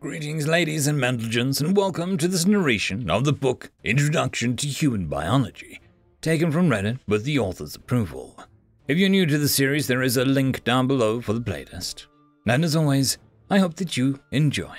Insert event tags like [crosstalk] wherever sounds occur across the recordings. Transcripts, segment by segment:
Greetings, ladies and gentlemen, and welcome to this narration of the book Introduction to Human Biology, taken from Reddit with the author's approval. If you're new to the series, there is a link down below for the playlist. And as always, I hope that you enjoy.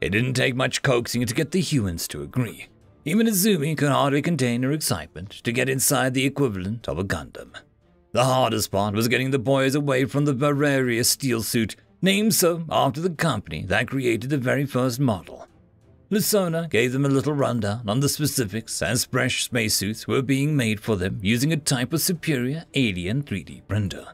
It didn't take much coaxing to get the humans to agree. Even Izumi could hardly contain her excitement to get inside the equivalent of a Gundam. The hardest part was getting the boys away from the Bavaria steel suit named so after the company that created the very first model. Lusona gave them a little rundown on the specifics as fresh spacesuits were being made for them using a type of superior alien 3D printer.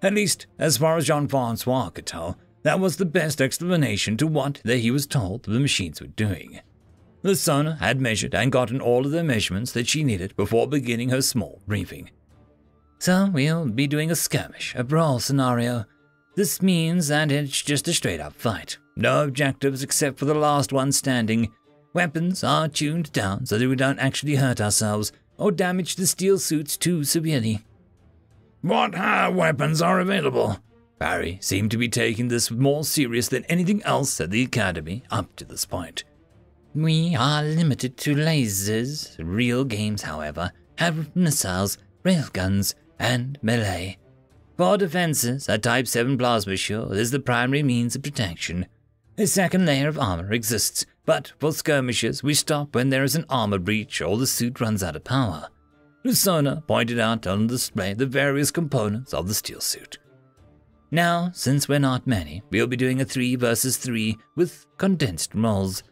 At least, as far as Jean Francois could tell, that was the best explanation to what that he was told the machines were doing. Lusona had measured and gotten all of the measurements that she needed before beginning her small briefing. So we'll be doing a skirmish, a brawl scenario, this means that it's just a straight up fight. No objectives except for the last one standing. Weapons are tuned down so that we don't actually hurt ourselves or damage the steel suits too severely. What high weapons are available? Barry seemed to be taking this more serious than anything else at the Academy up to this point. We are limited to lasers. Real games, however, have missiles, railguns, and melee. For defenses, a Type 7 plasma shield is the primary means of protection. A second layer of armor exists, but for skirmishes, we stop when there is an armor breach or the suit runs out of power. Lusona pointed out on the display the various components of the steel suit. Now, since we're not many, we'll be doing a 3 versus 3 with condensed roles.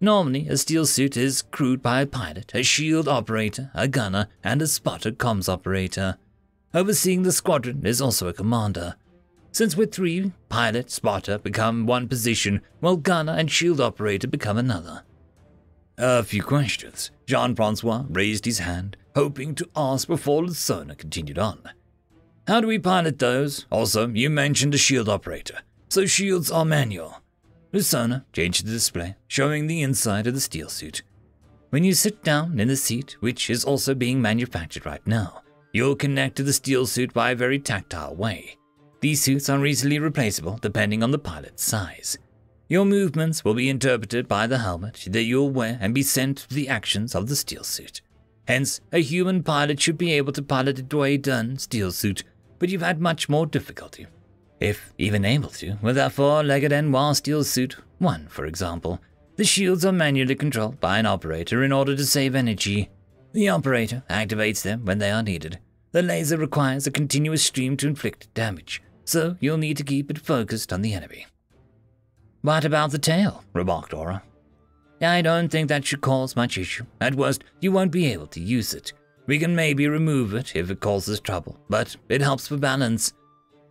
Normally, a steel suit is crewed by a pilot, a shield operator, a gunner, and a spotter comms operator. Overseeing the squadron is also a commander. Since we're three, pilot, spotter become one position, while gunner and shield operator become another. A few questions. Jean Francois raised his hand, hoping to ask before Lusona continued on. How do we pilot those? Also, you mentioned a shield operator, so shields are manual. Lusona changed the display, showing the inside of the steel suit. When you sit down in the seat, which is also being manufactured right now, You'll connect to the steel suit by a very tactile way. These suits are easily replaceable depending on the pilot's size. Your movements will be interpreted by the helmet that you'll wear and be sent to the actions of the steel suit. Hence, a human pilot should be able to pilot a Dwayne Dunn steel suit, but you've had much more difficulty. If even able to, with a four-legged and Noir steel suit, one for example. The shields are manually controlled by an operator in order to save energy. The operator activates them when they are needed. The laser requires a continuous stream to inflict damage, so you'll need to keep it focused on the enemy. What about the tail? remarked Laura. I don't think that should cause much issue. At worst, you won't be able to use it. We can maybe remove it if it causes trouble, but it helps for balance.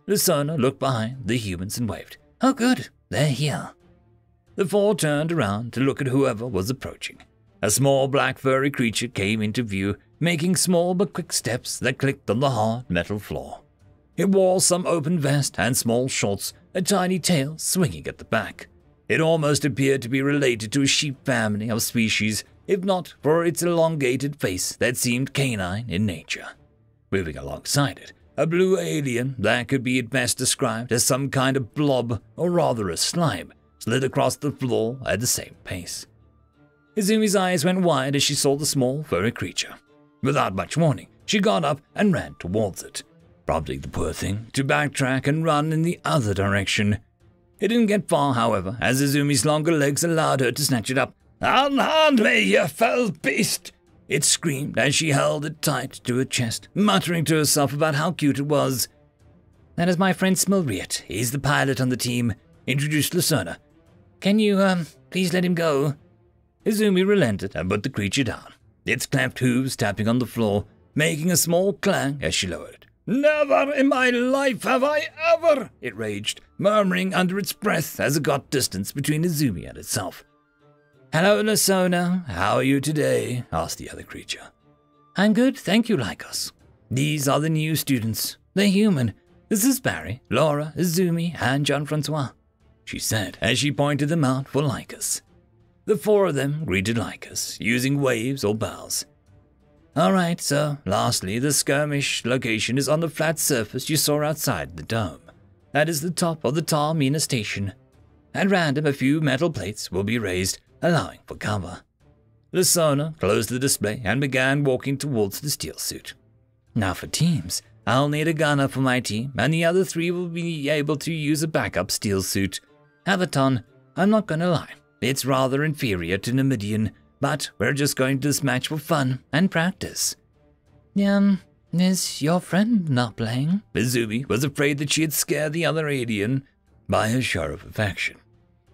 Lusona looked behind the humans and waved. Oh, good, they're here. The four turned around to look at whoever was approaching. A small black furry creature came into view making small but quick steps that clicked on the hard metal floor. It wore some open vest and small shorts, a tiny tail swinging at the back. It almost appeared to be related to a sheep family of species, if not for its elongated face that seemed canine in nature. Moving alongside it, a blue alien that could be at best described as some kind of blob, or rather a slime, slid across the floor at the same pace. Izumi's eyes went wide as she saw the small, furry creature. Without much warning, she got up and ran towards it, prompting the poor thing to backtrack and run in the other direction. It didn't get far, however, as Izumi's longer legs allowed her to snatch it up. Unhand me, you fell beast! It screamed as she held it tight to her chest, muttering to herself about how cute it was. That is my friend Smilriot. He's the pilot on the team, introduced Lucerna. Can you, um, please let him go? Izumi relented and put the creature down its cleft hooves tapping on the floor, making a small clang as she lowered. Never in my life have I ever, it raged, murmuring under its breath as it got distance between Izumi and itself. Hello, Lusona. How are you today? asked the other creature. I'm good, thank you, Lycos. These are the new students. They're human. This is Barry, Laura, Izumi, and Jean Francois, she said as she pointed them out for Lycos. The four of them greeted Lycus, using waves or bows. Alright, so lastly, the skirmish location is on the flat surface you saw outside the dome. That is the top of the Tar Mina station. At random, a few metal plates will be raised, allowing for cover. Lasona closed the display and began walking towards the steel suit. Now for teams, I'll need a gunner for my team, and the other three will be able to use a backup steel suit. Avaton, I'm not gonna lie, it's rather inferior to Numidian, but we're just going to this match for fun and practice. Um, is your friend not playing? Izumi was afraid that she had scared the other alien by her show of affection.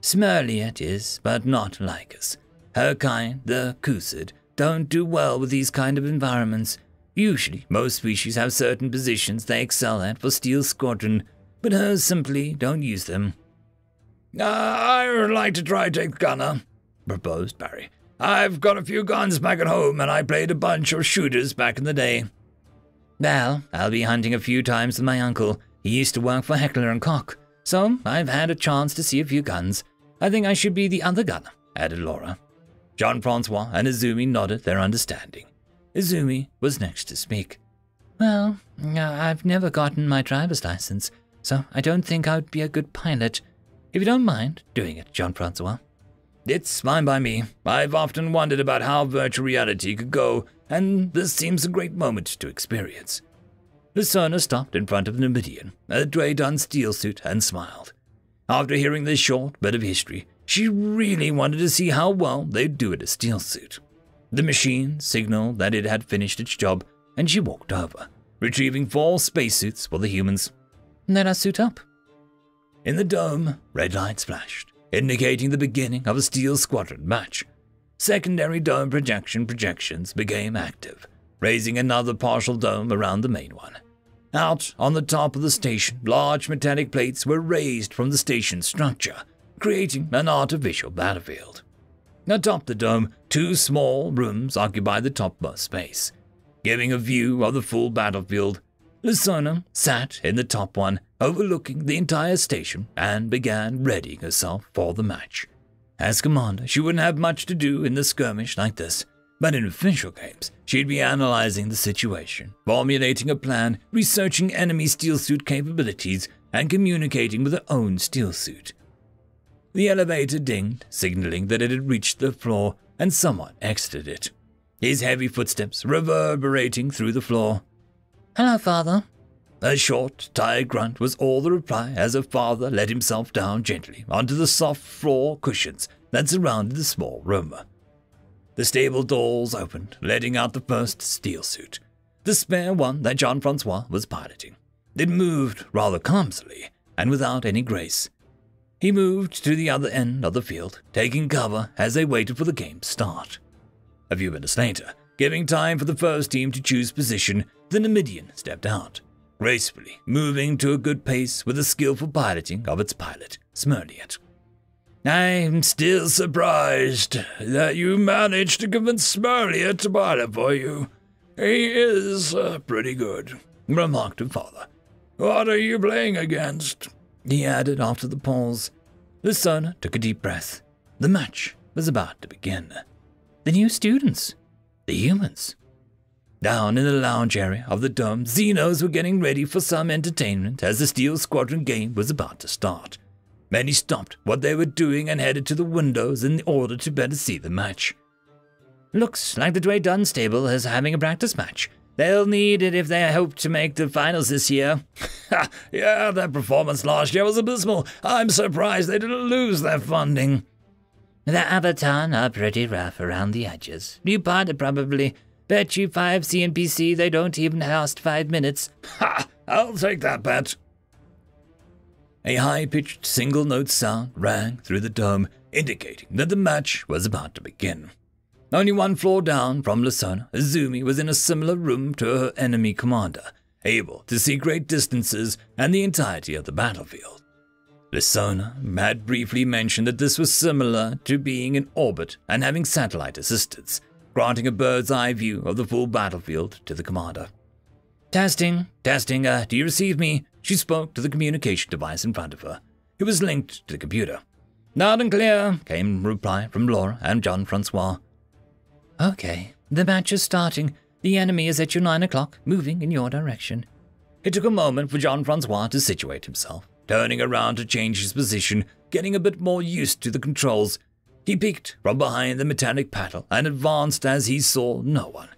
Smurliet is, but not like us. Her kind, the Kusid, don't do well with these kind of environments. Usually, most species have certain positions they excel at for Steel Squadron, but hers simply don't use them. Uh, I would like to try take gunner, proposed Barry. I've got a few guns back at home, and I played a bunch of shooters back in the day. Well, I'll be hunting a few times with my uncle. He used to work for Heckler and Koch, so I've had a chance to see a few guns. I think I should be the other gunner, added Laura. Jean Francois and Izumi nodded their understanding. Izumi was next to speak. Well, I've never gotten my driver's license, so I don't think I would be a good pilot. If you don't mind doing it, Jean Francois. It's fine by me. I've often wondered about how virtual reality could go, and this seems a great moment to experience. Lucerna stopped in front of the Numidian, a Dredon steel suit, and smiled. After hearing this short bit of history, she really wanted to see how well they'd do at a steel suit. The machine signaled that it had finished its job, and she walked over, retrieving four spacesuits for the humans. Let us suit up. In the dome, red lights flashed, indicating the beginning of a Steel Squadron match. Secondary dome projection projections became active, raising another partial dome around the main one. Out on the top of the station, large metallic plates were raised from the station's structure, creating an artificial battlefield. Atop the dome, two small rooms occupied the topmost space, giving a view of the full battlefield. Lasona um, sat in the top one, overlooking the entire station, and began readying herself for the match. As commander, she wouldn't have much to do in the skirmish like this, but in official games, she'd be analyzing the situation, formulating a plan, researching enemy steel suit capabilities, and communicating with her own steel suit. The elevator dinged, signaling that it had reached the floor and someone exited it. His heavy footsteps reverberating through the floor. Hello, father. A short, tired grunt was all the reply as her father let himself down gently onto the soft floor cushions that surrounded the small room. The stable doors opened, letting out the first steel suit, the spare one that Jean Francois was piloting. It moved rather clumsily and without any grace, he moved to the other end of the field, taking cover as they waited for the game to start. A few minutes later, giving time for the first team to choose position, the Numidian stepped out, gracefully moving to a good pace with the skillful piloting of its pilot, Smurliet. I'm still surprised that you managed to convince Smurliet to pilot for you. He is uh, pretty good, remarked her father. What are you playing against? he added after the pause. The son took a deep breath. The match was about to begin. The new students, the humans. Down in the lounge area of the dome, Xenos were getting ready for some entertainment as the Steel Squadron game was about to start. Many stopped what they were doing and headed to the windows in order to better see the match. Looks like the Dway Dunn stable is having a practice match. They'll need it if they hope to make the finals this year. [laughs] yeah, their performance last year was abysmal. I'm surprised they didn't lose their funding. The Avaton are pretty rough around the edges. New pilot probably. Bet you 5 CNPC they don't even last five minutes. Ha! I'll take that bet. A high pitched single note sound rang through the dome, indicating that the match was about to begin. Only one floor down from Lasona, Izumi was in a similar room to her enemy commander, able to see great distances and the entirety of the battlefield. Lasona had briefly mentioned that this was similar to being in orbit and having satellite assistance, granting a bird's eye view of the full battlefield to the commander. Testing, testing, uh, do you receive me? She spoke to the communication device in front of her. It was linked to the computer. Loud and clear, came reply from Laura and Jean Francois. Okay, the match is starting. The enemy is at your nine o'clock, moving in your direction. It took a moment for Jean Francois to situate himself, turning around to change his position, getting a bit more used to the controls. He peeked from behind the metallic paddle and advanced as he saw no one.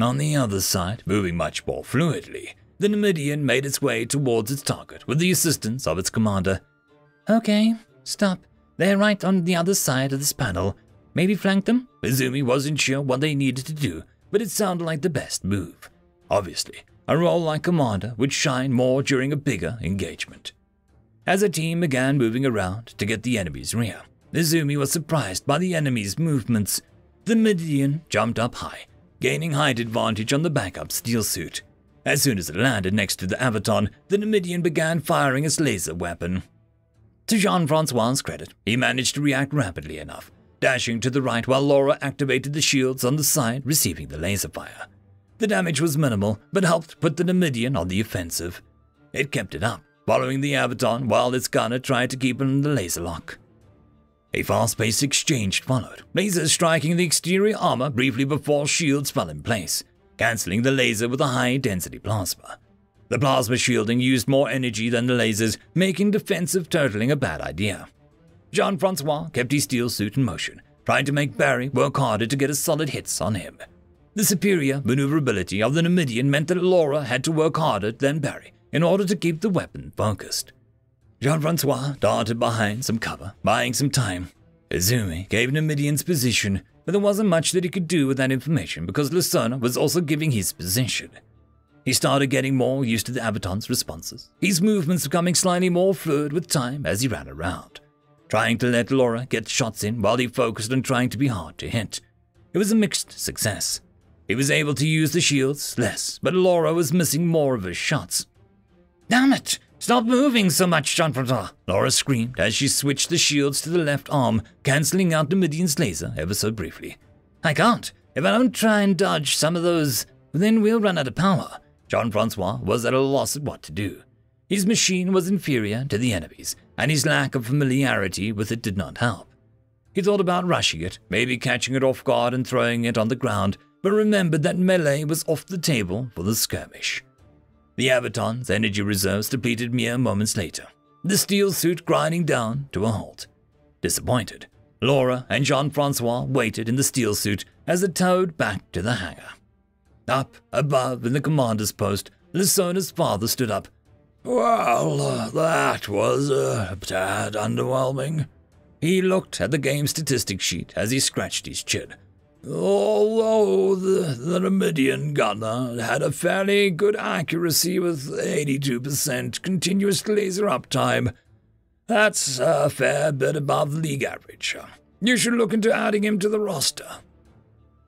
On the other side, moving much more fluidly, the Numidian made its way towards its target with the assistance of its commander. Okay, stop. They're right on the other side of this panel. Maybe flank them? Izumi wasn't sure what they needed to do, but it sounded like the best move. Obviously, a role like commander would shine more during a bigger engagement. As the team began moving around to get the enemy's rear, Izumi was surprised by the enemy's movements. The Numidian jumped up high, gaining height advantage on the backup steel suit. As soon as it landed next to the Avaton, the Numidian began firing its laser weapon. To Jean Francois's credit, he managed to react rapidly enough, dashing to the right while Laura activated the shields on the side, receiving the laser fire. The damage was minimal, but helped put the Numidian on the offensive. It kept it up, following the Avaton while its gunner tried to keep him in the laser lock. A fast-paced exchange followed, lasers striking the exterior armor briefly before shields fell in place, cancelling the laser with a high-density plasma. The plasma shielding used more energy than the lasers, making defensive turtling a bad idea. Jean-Francois kept his steel suit in motion, trying to make Barry work harder to get a solid hits on him. The superior maneuverability of the Numidian meant that Laura had to work harder than Barry in order to keep the weapon focused. Jean Francois darted behind some cover, buying some time. Izumi gave Numidian's position, but there wasn't much that he could do with that information because Lasona was also giving his position. He started getting more used to the Avaton's responses, his movements becoming slightly more fluid with time as he ran around, trying to let Laura get shots in while he focused on trying to be hard to hit. It was a mixed success. He was able to use the shields less, but Laura was missing more of his shots. Damn it! Stop moving so much, Jean Francois! Laura screamed as she switched the shields to the left arm, cancelling out the laser ever so briefly. I can't. If I don't try and dodge some of those, then we'll run out of power. Jean Francois was at a loss at what to do. His machine was inferior to the enemy's, and his lack of familiarity with it did not help. He thought about rushing it, maybe catching it off guard and throwing it on the ground, but remembered that melee was off the table for the skirmish. The Avaton's energy reserves depleted mere moments later, the steel suit grinding down to a halt. Disappointed, Laura and Jean Francois waited in the steel suit as it towed back to the hangar. Up above in the commander's post, Lisona's father stood up. Well, uh, that was a tad underwhelming. He looked at the game statistics sheet as he scratched his chin. Although the, the Numidian gunner had a fairly good accuracy with 82% continuous laser uptime, that's a fair bit above the league average. You should look into adding him to the roster.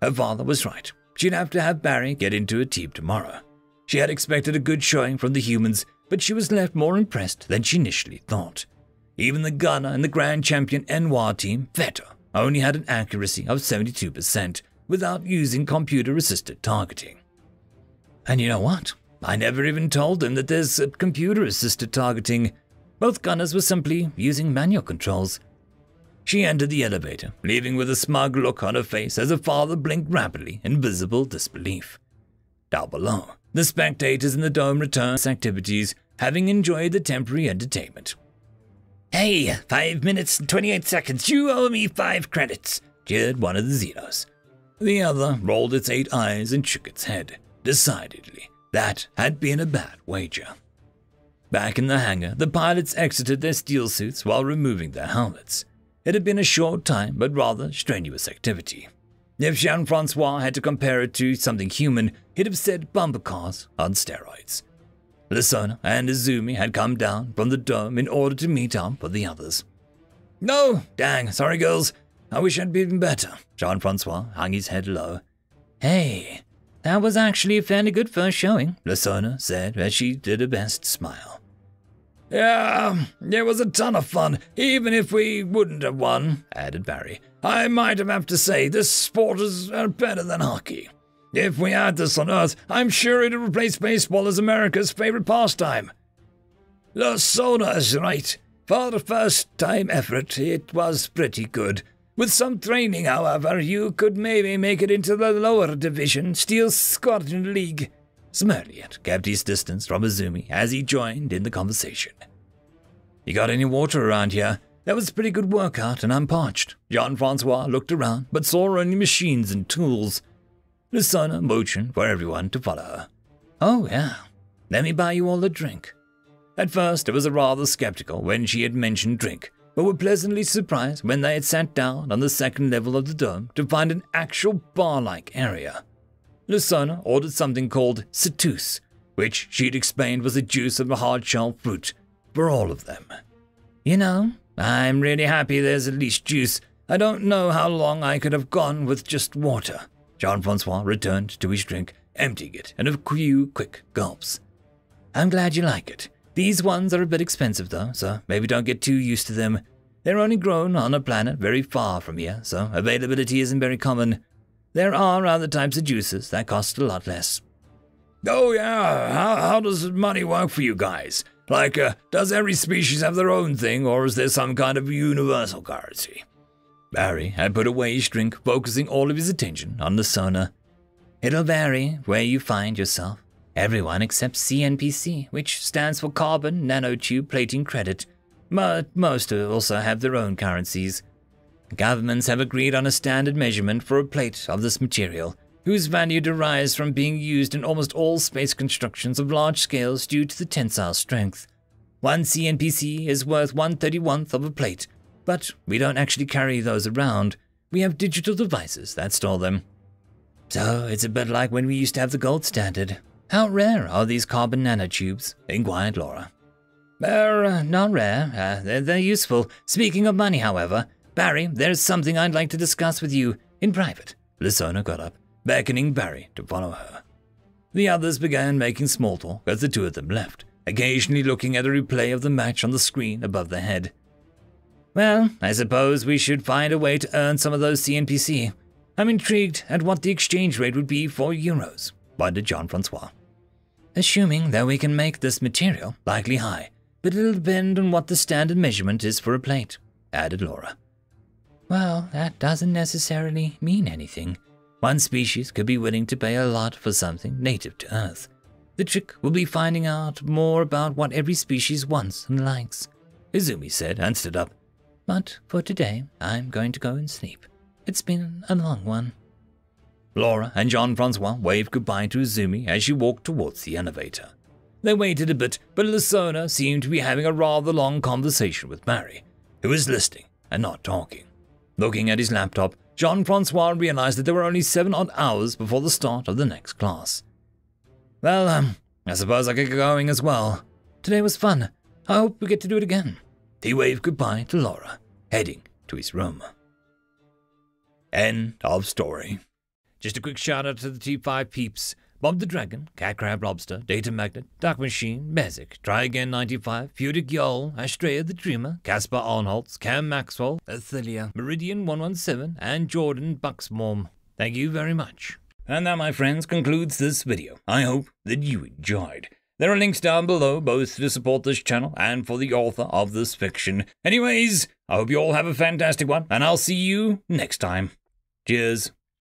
Her father was right. She'd have to have Barry get into a team tomorrow. She had expected a good showing from the humans, but she was left more impressed than she initially thought. Even the gunner and the grand champion Enwa team, Vetter, only had an accuracy of 72% without using computer assisted targeting. And you know what? I never even told them that there's uh, computer assisted targeting. Both gunners were simply using manual controls. She entered the elevator, leaving with a smug look on her face as her father blinked rapidly in visible disbelief. Down below, the spectators in the dome returned to activities, having enjoyed the temporary entertainment. Hey, five minutes and 28 seconds. You owe me five credits, jeered one of the Xenos. The other rolled its eight eyes and shook its head. Decidedly, that had been a bad wager. Back in the hangar, the pilots exited their steel suits while removing their helmets. It had been a short time, but rather strenuous activity. If Jean Francois had to compare it to something human, he'd have said bumper cars on steroids. Lasona and Izumi had come down from the dome in order to meet up with the others. No, dang, sorry girls. I wish I'd been better. Jean Francois hung his head low. Hey, that was actually a fairly good first showing, Lasona said as she did her best smile. Yeah, it was a ton of fun, even if we wouldn't have won, added Barry. I might have to say this sport is uh, better than hockey. If we had this on Earth, I'm sure it'd replace baseball as America's favorite pastime. Lasona is right. For the first time effort, it was pretty good. With some training, however, you could maybe make it into the lower division, Steel Squadron League. Smerliet kept his distance from Izumi as he joined in the conversation. You got any water around here? That was a pretty good workout, and I'm parched. Jean Francois looked around, but saw only machines and tools. Lusana motioned for everyone to follow her. Oh, yeah. Let me buy you all a drink. At first, I was rather skeptical when she had mentioned drink, but were pleasantly surprised when they had sat down on the second level of the dome to find an actual bar like area. Lusana ordered something called Satus, which she'd explained was the juice of a hard shell fruit, for all of them. You know, I'm really happy there's at least juice. I don't know how long I could have gone with just water. Jean Francois returned to his drink, emptying it in a few quick gulps. I'm glad you like it. These ones are a bit expensive though, so maybe don't get too used to them. They're only grown on a planet very far from here, so availability isn't very common. There are other types of juices that cost a lot less. Oh, yeah. How, how does money work for you guys? Like, uh, does every species have their own thing, or is there some kind of universal currency? Barry had put away his drink, focusing all of his attention on the sonar. It'll vary where you find yourself. Everyone except CNPC, which stands for Carbon Nanotube Plating Credit. But most also have their own currencies. Governments have agreed on a standard measurement for a plate of this material, whose value derives from being used in almost all space constructions of large scales due to the tensile strength. One CNPC is worth one thirty-one of a plate, but we don't actually carry those around. We have digital devices that store them. So it's a bit like when we used to have the gold standard. How rare are these carbon nanotubes? inquired Laura. They're uh, not rare. Uh, they're, they're useful. Speaking of money, however, Barry, there's something I'd like to discuss with you in private. Lisona got up, beckoning Barry to follow her. The others began making small talk as the two of them left, occasionally looking at a replay of the match on the screen above their head. Well, I suppose we should find a way to earn some of those CNPC. I'm intrigued at what the exchange rate would be for euros, wondered Jean Francois. Assuming that we can make this material, likely high, but it'll depend on what the standard measurement is for a plate, added Laura. Well, that doesn't necessarily mean anything. One species could be willing to pay a lot for something native to Earth. The trick will be finding out more about what every species wants and likes, Izumi said and stood up. But for today, I'm going to go and sleep. It's been a long one. Laura and Jean Francois waved goodbye to Izumi as she walked towards the elevator. They waited a bit, but Lusana seemed to be having a rather long conversation with Barry, who was listening and not talking. Looking at his laptop, Jean Francois realized that there were only seven odd hours before the start of the next class. Well, um, I suppose I could get going as well. Today was fun. I hope we get to do it again. He waved goodbye to Laura, heading to his room. End of story. Just a quick shout out to the T5 peeps. Bob the Dragon, Cat Crab Lobster, Data Magnet, Dark Machine, Bezic, Try Again 95, Fudic Yol, Astrea the Dreamer, Casper Arnholtz, Cam Maxwell, Ithilia, Meridian 117, and Jordan Bucksmorm. Thank you very much. And that, my friends, concludes this video. I hope that you enjoyed. There are links down below both to support this channel and for the author of this fiction. Anyways, I hope you all have a fantastic one, and I'll see you next time. Cheers.